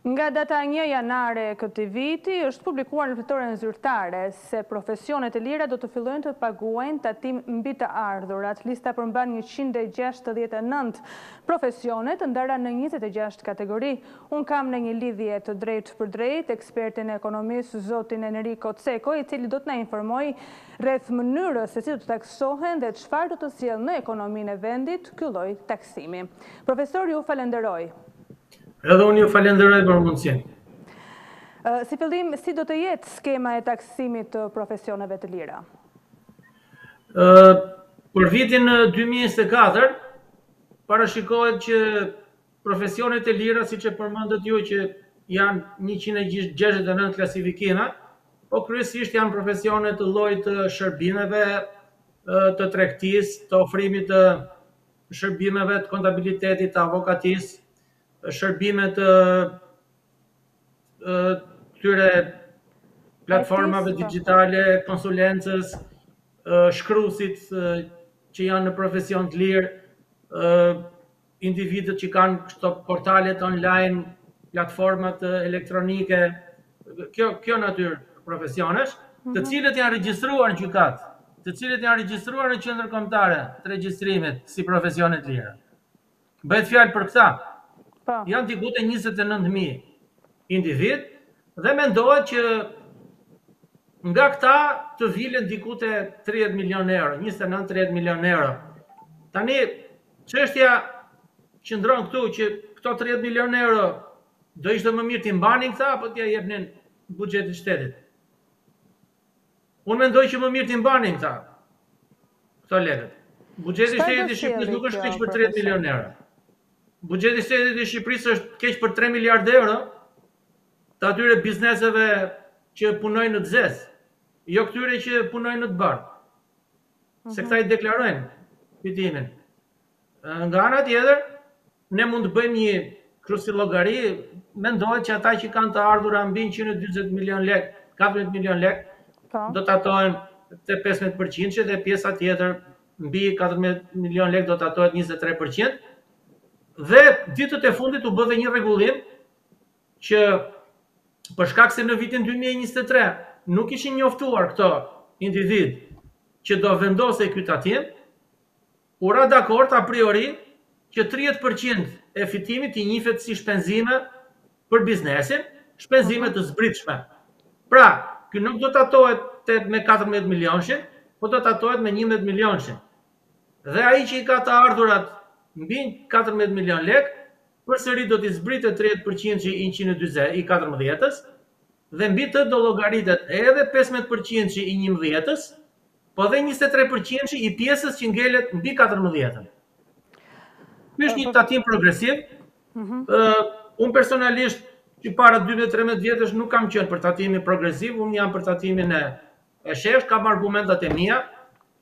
Nga data e një janari e këtij viti, është publikuar në Fletoren Zyrtare, se profesionet e lira do të fillojnë të paguajnë tatim mbi të ardhurat. Lista përmban njëqind e gjashtëdhjetë e nëntë profesione, të ndara në njëzet e gjashtë kategori. Unë kam në një lidhje të drejtpërdrejtë ekspertin e ekonomisë, zotin Enriko Ceko, i cili do të na informojë rreth mënyrës se si do të taksohen dhe çfarë do të sjellë në ekonominë e vendit ky lloj taksimi. Profesor, ju falenderoj. Edhe unë ju falenderoj për mundësinë. Si fillim, si do të jetë skema e taksimit të profesioneve të lira? Për vitin dy mijë e njëzet e katër, parashikohet që profesionet e lira, siç e përmendët ju që janë njëqind e gjashtëdhjetë e nëntë klasifikime, po kryesisht janë profesione të llojit të shërbimeve, të tregtisë, të ofrimit të shërbimeve të kontabilitetit të avokatisë, shërbime të këtyre platformave digjitale, konsulencës, shkruesit që janë në profesion të lirë, individët që kanë këto portalet online, platformat elektronike, Kjo natyrë profesionesh, të cilët janë regjistruar në gjykatë, të cilët janë regjistruar në Qendrën Kombëtare të Regjistrimit si profesione të lira. Bëhet fjalë për këta. Janë diku te njëzet e nëntë mijë individë dhe mendohet që nga këta të vilen diku te tridhjetë milionë euro, njëzet e nëntë, tridhjetë milionë euro. Tani çështja qëndron këtu që këto tridhjetë milionë euro Do ishte më mirë t'i mbanin këta apo t'ia jepnin buxhetit shtetit. Unë mendoj që më mirë t'i mbanin këta. Këto lekët. Buxheti shtetit i Shqipërisë nuk është keq për 30 milionë euro. Buxheti shtetit i Shqipërisë është keq për 3 miliardë euro të atyre bizneseve që punojnë në të zezë, jo këtyre që punojnë në të bardhë. Se këta i deklarojnë fitimin. Nga ana tjetër, ne mund të bëjmë një kryqllogari, mendohet që ata që kanë të ardhura mbi 140 milion lek, 14 milion lek, do tatohen te 15% dhe pjesa tjetër mbi 14 milion lek do tatohet 23% dhe ditët e fundit u bë dhe një rregullim që për shkak se në vitin 2023 nuk ishin njoftuar këto individ që do vendosej ky tatim, u ra dakord a priori që tridhjetë për qind e fitimit t'i njifet si shpenzime për biznesin, shpenzime të zbritshme. Pra, ky nuk do tatohet tet me katërmbëdhjetë milionëshin, po do tatohet me njëmbëdhjetë milionëshin. Dhe ai që i ka të ardhurat mbi katërmbëdhjetë milionë lekë, përsëri do t'i zbritet tridhjetë përqindshi i njëqind e dy, i katërmbëdhjetës, dhe mbi të do llogaritet edhe pesëmbëdhjetë përqindshi i njëmbëdhjetës, po dhe njëzet e tre përqindshi i pjesës që ngelet mbi katërmbëdhjetën. Ky është një tatim progresiv. Unë personalisht që para dymbëdhjetë, trembëdhjetë vjetësh nuk kam qenë për tatimin progresiv, unë jam për tatimin e sheshtë, kam argumentat e mia,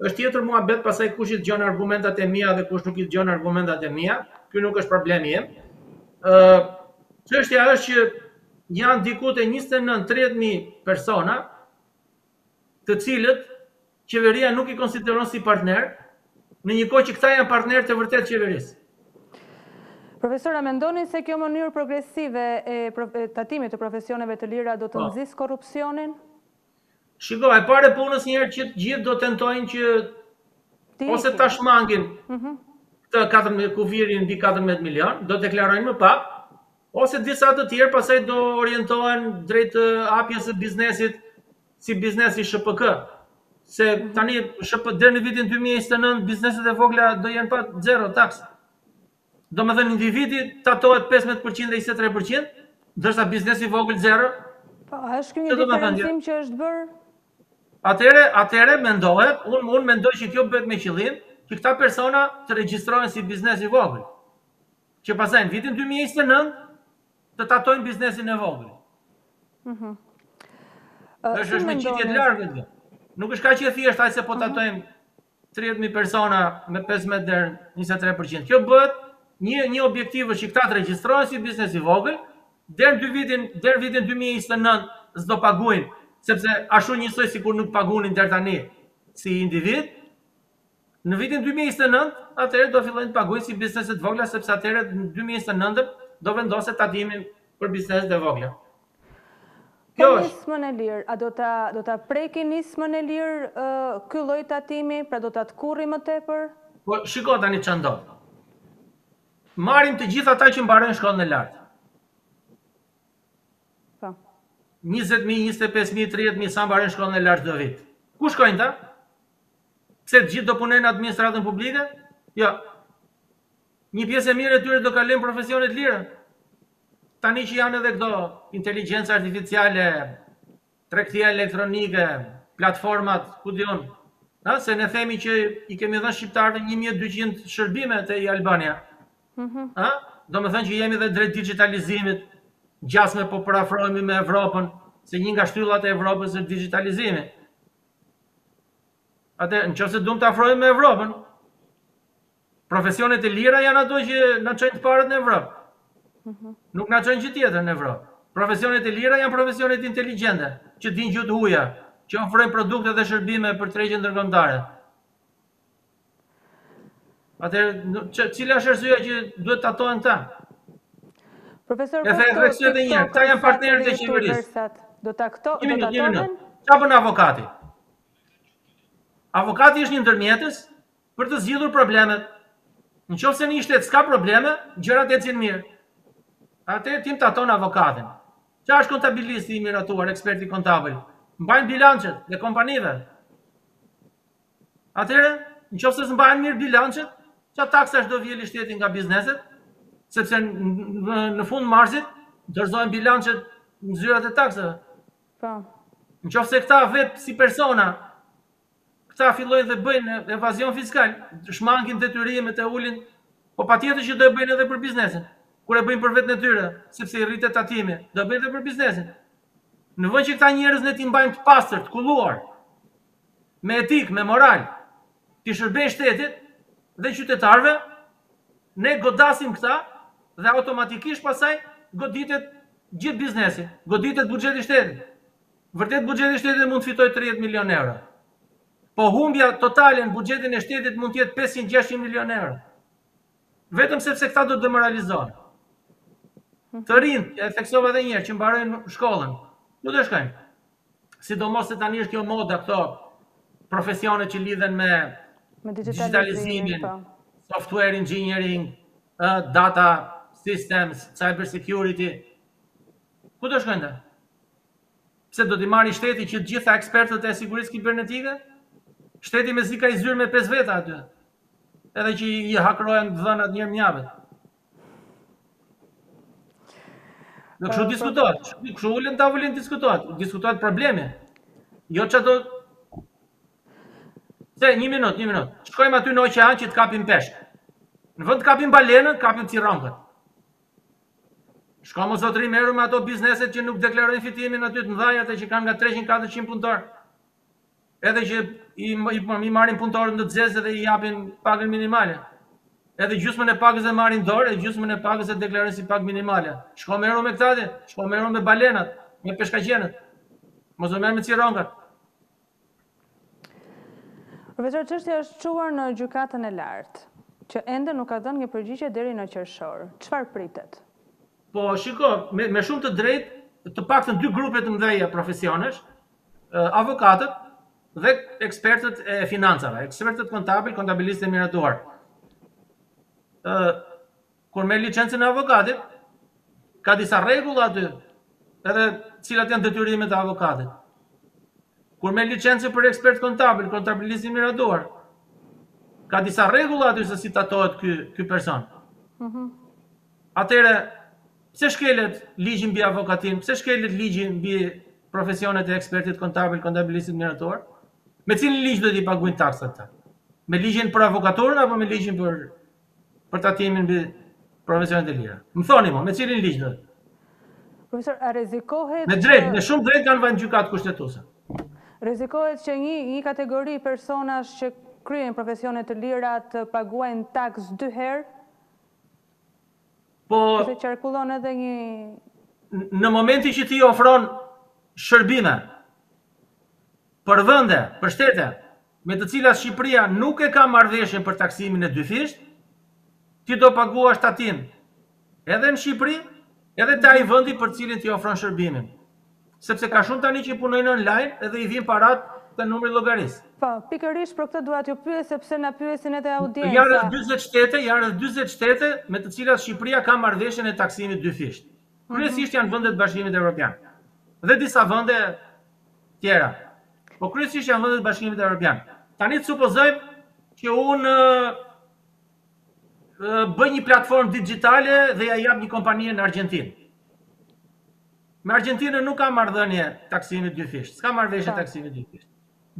Është tjetër muhabet pastaj kush i dëgjon argumentat e mia dhe kush nuk i dëgjon argumentat e mia, ky nuk është problemi im. Ë çështja është që janë diku te 29-30 mijë persona të cilët qeveria nuk i konsideron si partner, në një kohë që këta janë partnerë të vërtetë qeverisë. Profesor, a mendoni se kjo mënyrë progresive e tatimit të profesioneve të lira do të nxisë korrupsionin? Shiko, e para e punës njëherë që të gjithë do tentojnë që ose ta shmangin mhm. këtë kufirin mbi 14 milion, do deklarojnë më pak, ose disa të tjerë pastaj do orientohen drejt hapjes së biznesit si biznes SHPK. Se mhm. tani SHPK deri në vitin 2029 bizneset e vogla do jenë pa zero taksa. Domethënë individi tatohet pesëmbëdhjetë për qind dhe njëzet e tre për qind, ndërsa biznesi i vogël zero? Po, a është ky një diferencim që është bërë? Atëherë, atëherë mendohet, unë unë mendoj që kjo bëhet me qëllim që këta persona të regjistrohen si biznes i vogël. Që pastaj në vitin 2029 të tatojnë biznesin e vogël. Mhm. Mm është është një çështje e largët. Nuk është kaq e thjeshtë ajo se po tatojmë tridhjetë mijë persona me pesëmbëdhjetë deri në njëzet e tre për qind. Kjo bëhet një një objektivësh që këta të regjistrohen si biznes i vogël, deri në vitin, deri vitin dy mijë e njëzet e nëntë s'do paguajnë, sepse ashtu njësoj sikur nuk paguanin deri tani si individ, në vitin dy mijë e njëzet e nëntë atëherë do fillojnë të paguajnë si biznese të vogla sepse atëherë në dy mijë e njëzet e nëntën do vendoset tatimi për bizneset e vogla. Për nismën e lirë, a do ta do ta preki nismën e lirë ky lloj tatimi, pra do ta tkurri më tepër? Po shiko tani ça ndodh. Marrim të gjithë ata që mbarojnë shkollën e lartë. Po. Njëzet mijë, njëzet e pesë mijë, tridhjetë mijë sa mbarojnë shkollën e lartë çdo vit. Ku shkojnë këta? Pse të gjithë do punojnë në administratën publike? Jo. Një pjesë e mirë e tyre do kalojnë profesionet e lira, tani që janë edhe këto inteligjenca artificiale, tregtia elektronike, platformat, ku di unë. Ëh, se ne themi që i kemi dhënë shqiptarëve një mijë e dyqind shërbime te e-Albania. Ëh, domethënë që jemi dhe drejt dixhitalizimit, gjasme po përafrohemi me Evropën, se një nga shtyllat e Evropës është dixhitalizimi. Atëherë, nëse duam të afrohemi me Evropën, Profesionet e lira janë ato që na çojnë të parët në Evropë. Mhm. Nuk na çojnë gjë tjetër në Evropë. Profesionet e lira janë profesionet inteligjente, që dinë gjuhë të huaja, që ofrojnë produkte dhe shërbime për tregjet ndërkombëtare. Atëherë, cila është arsyeja që duhet të tatohen këta? Profesor, po ta theksoj edhe një, këta janë partnerët e qeverisë. Do të këto, do të tatohen? Ça bën avokati? Avokati është një ndërmjetës, për të zgjidhur problemet. Në qoftë se një shtet s'ka probleme, gjërat ecin mirë. Atëherë ti më taton avokatin. Ça është kontabilisti i miratuar, eksperti kontabël? Mbajnë bilancet e kompanive. Atëherë, në qoftë se s'mbahen mirë bilancet, ça taksash do vjeli shteti nga bizneset? Sepse në fund marsit dorëzohen bilancet në zyrat e taksave. Po. Në qoftë se këta vetë si persona Këta fillojnë dhe bëjnë evazion fiskal, shmangin detyrimet e ulin, po patjetër që do e bëjnë edhe për biznesin. Kur e bëjnë për veten e tyre, sepse i rritet tatimi, do e bëjnë edhe për biznesin. Në vend që këta njerëz ne t'i mbajmë të pastër, të kulluar, me etikë, me moral, t'i shërbejnë shtetit dhe qytetarëve, ne godasim këta dhe automatikisht pastaj goditet gjithë biznesi, goditet buxheti i shtetit. Vërtet buxheti i shtetit mund të fitojë tridhjetë milionë euro. Po humbja totale në buxhetin e shtetit mund të jetë pesëqind gjashtëqind milionë euro. Vetëm sepse këta do të demoralizohen. Të rinjtë, e theksova edhe një herë, që mbarojnë shkollën, ku do shkojnë? Sidomos se tani është kjo moda këto profesionet që lidhen me me digjitalizimin, po. software engineering, data systems, cyber security. Ku do shkojnë? Pse do t'i marri shteti që të gjithë ekspertët e sigurisë kibernetike? Shteti mezi ka një zyrë me pesë veta aty. Edhe që i hakrohen dhënat një herë n'javë. Në kështu diskutohet, kështu ullin e avullin diskutohet, diskutohet problemi. Jo që ato... Se, një minut, një minut, shkojmë aty në oqean që të kapim peshk. Në vënd të kapim balenën, kapim cironkat. Shko mo zotri meru me ato bizneset që nuk deklarojnë fitimin aty të mdhajat e që kanë nga 300-400 punëtorë. Edhe që i, i, i marrin punëtorët në të zezë dhe i japin pagën minimale. Edhe gjysmën e pagës e marrin dorë, edhe gjysmën e pagës e deklarojnë si pagë minimale. Shko meru me këtate, shko meru me balenat, me peshkaqenët. Mos u merr me cironkat. Profesor çështja është çuar në Gjykatën e Lartë, që ende nuk ka dhënë një përgjigje deri në qershor. Çfarë pritet? Po shiko, me shumë të drejtë, të paktën dy grupe të mëdha profesionesh, avokatët dhe ekspertët e financave, ekspertët kontabël, kontabilistët e miratuar, Kur merr licencën e avokatit, ka disa rregulla aty, edhe cilat janë detyrimet e avokatit. Kur merr licencën për ekspert kontabël, kontabilist i miratuar, ka disa rregulla aty se si tatohet ky ky person. Mhm. Atëre, pse shkelet ligji mbi avokatinë? Pse shkelet ligji mbi profesionet e ekspertit kontabël, kontabilistit miratuar? Me cilin ligj do t'i paguajnë taksat këta? Me ligjin për avokaturën apo me ligjin për për tatimin mbi profesionet e lira. Më thoni mo, me cilin ligj do? Profesor, a rrezikohet Me të drejtë, me shumë të drejtë kanë vënë Gjykatën Kushtetuese. Rrezikohet që një një kategori personash që kryejnë profesione të lira të paguajnë taksë dy herë? Po se qarkullon edhe një në momentin që ti ofron shërbime Për vende, për shtete, me të cilat Shqipëria nuk e ka marrëveshjen për taksimin e dyfishtë, ti do paguash tatim edhe në Shqipëri, edhe te ai vendi për të cilin ti ofron shërbimin. Sepse ka shumë tani që punojnë online edhe i vijnë paratë te numri i llogarisë. Po, pikërisht për këtë doja t'ju pyes sepse na pyesin edhe audienca. Janë rreth dyzet shtete, janë rreth dyzet shtete me të cilat Shqipëria ka marrëveshjen e taksimit të dyfishtë. Kryesisht janë vendet e Bashkimit Evropian. Dhe disa vende tjera. Po kryesisht janë vendet e Bashkimit Evropian. Tani të supozojmë që unë bëj një platformë dixhitale dhe ia jap një kompanie në Argjentinë. Me Argjentinën nuk kam marrëdhënie taksimi dyfishtë, s'kam marrëveshje po. taksimi dyfishtë.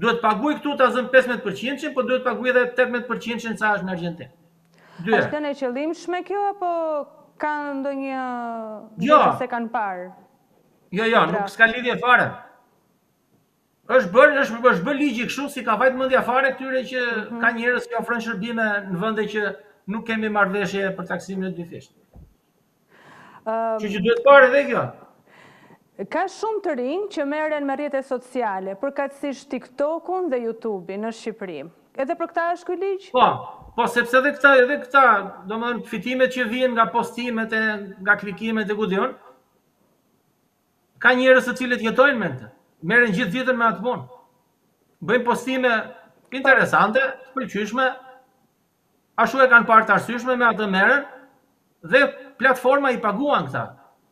Duhet të paguaj këtu ta zëmë 15%, po duhet të paguaj edhe 18% sa është në Argjentinë. Dy. Është lënë e qëllimshme kjo apo ka ndonjë gjë jo. s'e kanë parë? Jo, jo, nuk s'ka lidhje fare. Është bërë, është bërë, është bërë ligji kështu si ka vajt mendja fare këtyre që, mhm, ka njerëz që ofrojnë shërbime në vende që nuk kemi marrëveshje për taksimin e dyfishtë. Ëm, që që duhet parë edhe kjo. Ka shumë të rinj që merren me rrjete sociale, përkatësisht TikTok-un dhe YouTube-in në Shqipëri. Edhe për këta është ky ligj? Po, Po sepse edhe këta, edhe këta, domethënë fitimet që vijnë nga postimet e nga klikimet e ku di unë, Ka njerëz të cilët jetojnë me të. Merren gjithë ditën me atë punë. Bëjnë postime interesante, të pëlqyeshme. Ashtu e kanë parë të arsyeshme me atë merren dhe platforma i paguan këta,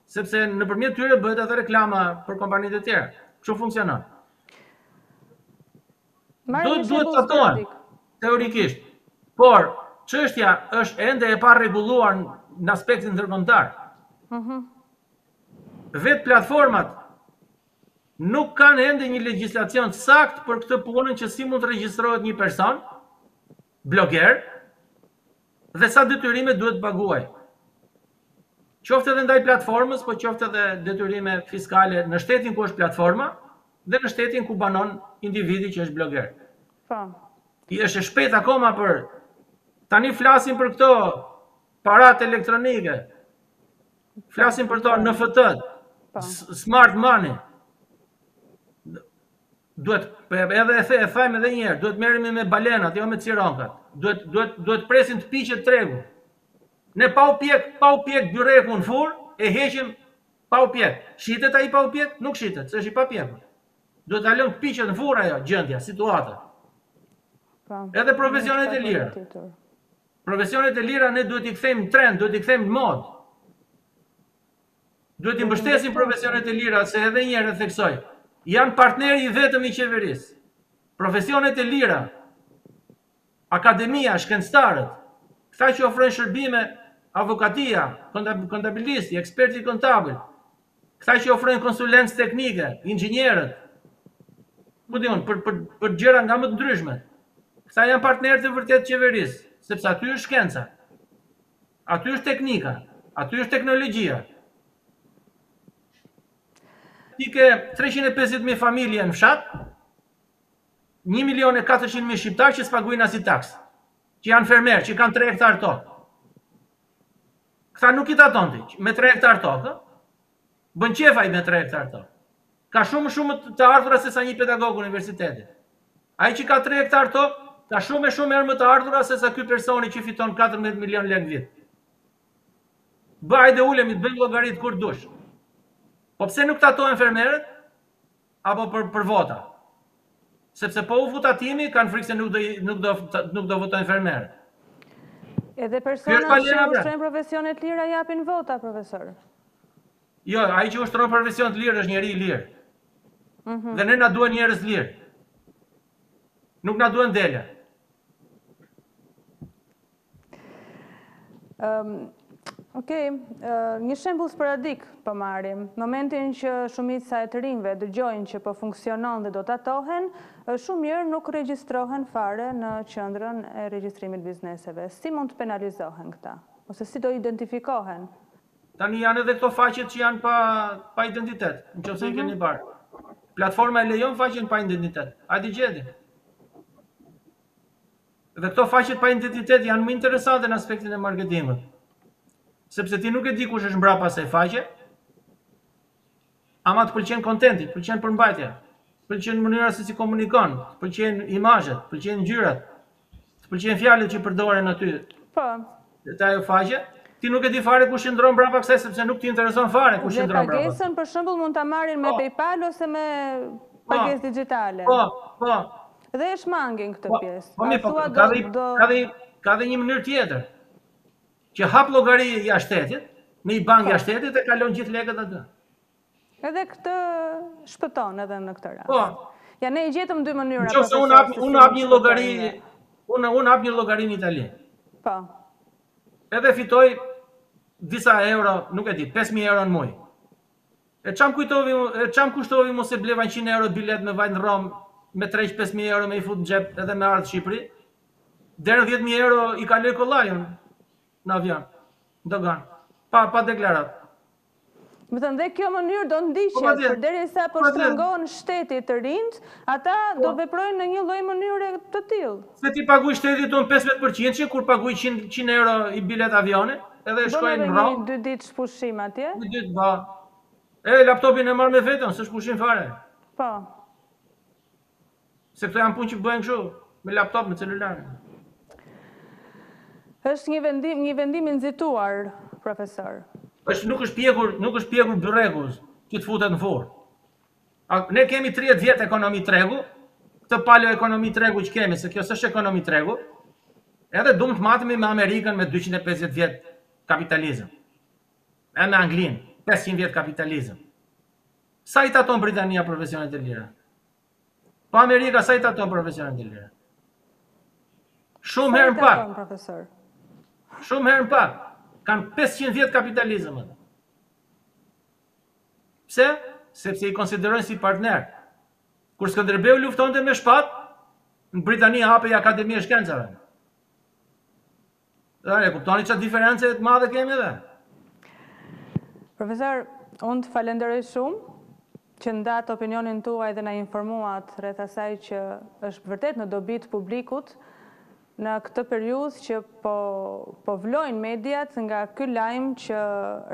sepse nëpërmjet tyre bëhet edhe reklama për kompanitë e tjera. Kështu funksionon. Do të duhet të tatohen teorikisht. Por çështja është ende e parregulluar në aspektin ndërkombëtar. Mhm. Vetë platformat nuk kanë ende një legjislacion sakt për këtë punën që si mund të regjistrohet një person bloger dhe sa detyrime duhet të paguajë. Qoftë edhe ndaj platformës, po qoftë edhe detyrime fiskale në shtetin ku është platforma dhe në shtetin ku banon individi që është bloger. Po. Është shpejt akoma për tani flasim për këto parat elektronike. Flasim për këto NFT-të, po. smart money. Duhet, edhe e e thamë edhe një herë, duhet merremi me balenat, jo me cironkat. Duhet, duhet, duhet presim të piqet tregu. Ne pa u pjek, pa u pjek byreku në furrë, e heqim pa u pjek. Shitet ai pa u pjek? Nuk shitet, se është i papjekur. Duhet ta lëmë të piqet në furrë ajo gjendja, situata. Po. Edhe profesionet e lira. Profesionet e lira ne duhet i kthejmë në trend, duhet i kthejmë në modë. Duhet t'i mbështesim profesionet e lira, se edhe njëherë e theksoj, janë partneri i vetëm i qeverisë. Profesionet e lira, akademia, shkencëtarët, këta që ofrojnë shërbime, avokatia, kontabilisti, eksperti kontabil, këta që ofrojnë konsulencë teknike, inxhinierët, ku di unë, për, për, për gjëra nga më të ndryshmet. Këta janë partnerë të vërtetë të qeverisë, sepse aty është shkenca. Aty është teknika, aty është teknologjia. Ti ke 350.000 familje në fshat, 1 milion e 400 mijë shqiptarë që s'paguajnë asnjë taksë, që janë fermerë, që kanë 3 hektarë tokë. Këta nuk i taton ti, me 3 hektarë tokë, Bën qef ai me tre hektarë tokë. Ka shumë më shumë të ardhura sesa nji pedagog universiteti. Ai që ka tre hektarë tokë, ka shumë e shumë herë më të ardhura sesa ky personi që fiton katërmbëdhjetë milion lekë në vit. Po hajde ulemi të bëjmë llogaritë kur dush. Po pse nuk tatohen fermerët? apo për për vota. Sepse po u vu tatimi, kanë frikë se nuk do nuk do nuk do votojnë fermerët. Edhe personat që ushtrojnë profesione të lira japin vota, profesor. Jo, ai që ushtron profesion të lirë është njeri i lirë. Mhm. Dhe ne na duhen njerëz të lirë. Nuk na duhen dele. Okej, një shembull sporadik po marrim. Momentin që shumica e të rinjve dëgjojnë që po funksionon dhe do tatohen, shumë mirë nuk regjistrohen fare në qendrën e regjistrimit bizneseve. Si mund të penalizohen këta? Ose si do identifikohen? Tani janë edhe këto faqet që janë pa pa identitet, në qoftë se i keni parë. Platforma e lejon faqen pa identitet. Hajde gjeni. Dhe këto faqet pa identitet janë më interesante në aspektin e marketingut. Sepse ti nuk e di kush është mbrapa asaj faqe, ama të pëlqen kontenti, të pëlqen përmbajtja, të pëlqen mënyra se si komunikon, të pëlqejnë imazhet, të pëlqen ngjyrat, të pëlqen fjalët që përdoren aty. Po, Te ajo faqe, ti nuk e di fare kush qëndron mbrapa kësaj sepse nuk të intereson fare kush qëndron mbrapa. Dhe pagesën për shembull mund ta marrin me PayPal ose me pagesë dixhitale. Po, po. Dhe e shmangin këtë pjesë. Po, po, po, ka dhe ka dhe një mënyrë tjetër. Që hap llogari jashtë shtetit, në një bankë jashtë shtetit e kalon gjithë lekët aty. Edhe këtu shpëton edhe në këtë rast. Po. Ja ne i gjetëm dy mënyra për të. Unë hap unë hap një llogari, unë unë hap një llogari në Itali. Po. Edhe fitoj disa euro, nuk e di, 5000 euro në muaj. E ça m'kushtoi, e ça m'kushtoi mu se bleva 100 euro bilet me vajt në Rom, me tërheq 5000 euro me i fut në xhep edhe me ardh në Shqipëri. Deri 10000 euro i kaloj kollaj në avion. Dogan. Pa pa deklaratë. Me thënë, dhe kjo mënyrë do ndiqet, përderisa po shtrëngon shteti të rinjtë, ata po. do veprojnë në një lloj mënyre të tillë. Pse t'i paguj shtetit unë 15 përqindshin, kur paguj 100 euro një biletë avioni, edhe shkoj në Romë. Bën dhe një dy ditësh pushim atje? Dy ditë, ba. E, laptopin e marr me veten, s'ësht pushim fare. Po. Se këto janë punë që bëhen kështu, me laptop, me celular. Është një vendim, një vendim i nxituar, profesor. Është nuk është pjekur, nuk është pjekur byreku që të futet në furrë. A, ne kemi 30 vjet ekonomi tregu, këtë palo ekonomi tregu që kemi, se kjo s'është ekonomi tregu, edhe dumë të matemi me Amerikën me 250 vjet kapitalizëm. edhe me Anglinë, 500 vjet kapitalizëm. Sa i taton Britania profesionet e lira? Po Amerika sa i taton profesionet e lira? Shumë herë më pak. Profesor. Shumë herë më pak. Kanë 500 vjet kapitalizëm. Pse? Sepse i konsiderojnë si partner. Kur Skënderbeu luftonte me shpatë, në Britani hapej Akademi e Shkencave. Dhe e kuptoni çfarë diference të madhe kemi dhe? Profesor, unë të falenderoj shumë që ndatë opinionin tuaj dhe na informuat rreth asaj që është vërtet në dobi të publikut në këtë periudhë që po, po vlojnë mediat nga ky lajm që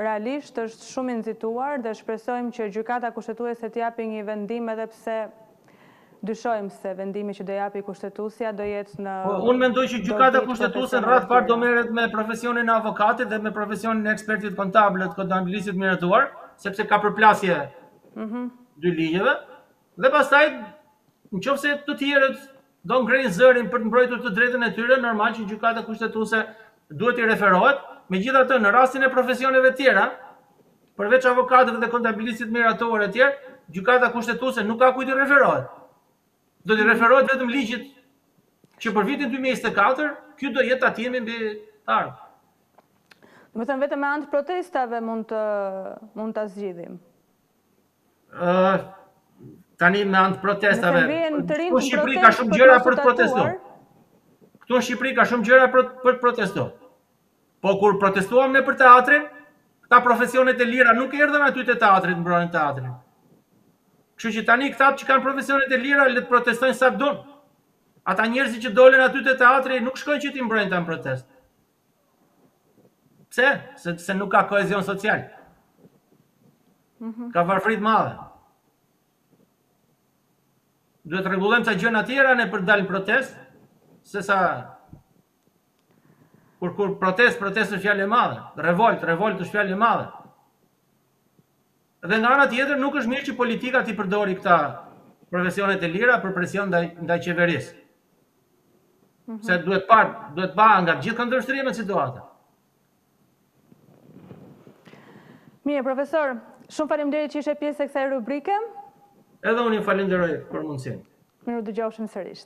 realisht është shumë i nxituar dhe shpresojmë që gjykata kushtetuese të japi një vendim edhe pse Dyshojmë se vendimi që do japi Kushtetuesja do jetë në Po unë mendoj që Gjykata Kushtetuese në radhë parë do merret me profesionin e avokatit dhe me profesionin e ekspertit kontabël të kontabilistit miratuar, sepse ka përplasje dy ligjeve dhe pastaj në qoftë se të tjerët do ngrenë zërin për të mbrojtur të drejtën e tyre, normal që Gjykata Kushtetuese duhet t'i referohet, megjithatë në rastin e profesioneve tjera, Përveç avokatëve dhe kontabilistit miratuar e tjerë, Gjykata Kushtetuese nuk ka kujt t'i referohet. Do t'i referohet vetëm ligjit që për vitin dy mijë e njëzet e katër, ky do jetë tatimi mbi të ardhurat. Domethënë vetëm me anë të protestave mund të mund ta zgjidhim. Ëh, tani me anë të protestave. Nëse ngrihen të rinjtë në Shqipëri ka shumë gjëra për të protestuar. Këtu në Shqipëri ka shumë gjëra për të protestuar. Po kur protestuam ne për teatrin, këta profesionet e lira nuk erdhën aty te teatri të mbronin teatrin. Kështu që tani këta që kanë profesionet e lira le të protestojnë sa dunë. Ata njerëzit që dolën aty te teatri nuk shkojnë që t'i mbrojnë këta në protestë. Pse? Sepse nuk ka kohezion social. Mhm. Ka varfëri të madhe. Duhet të rregullojmë ca gjëna tjera ne për të dalë në protestë, sesa Kur kur protestë, protestë është fjalë e madhe, revoltë, revoltë është fjalë e madhe. Dhe nga ana tjetër nuk është mirë që politika t'i përdori këta profesionet e lira për presion ndaj ndaj qeverisë. Mhm. Se duhet pa, duhet pa nga të gjithë këndvështrimet situata. Mirë, profesor, shumë faleminderit që ishe pjesë e kësaj rubrike. Edhe unë ju falenderoj për mundësinë. Mirë, dëgjofshim sërish.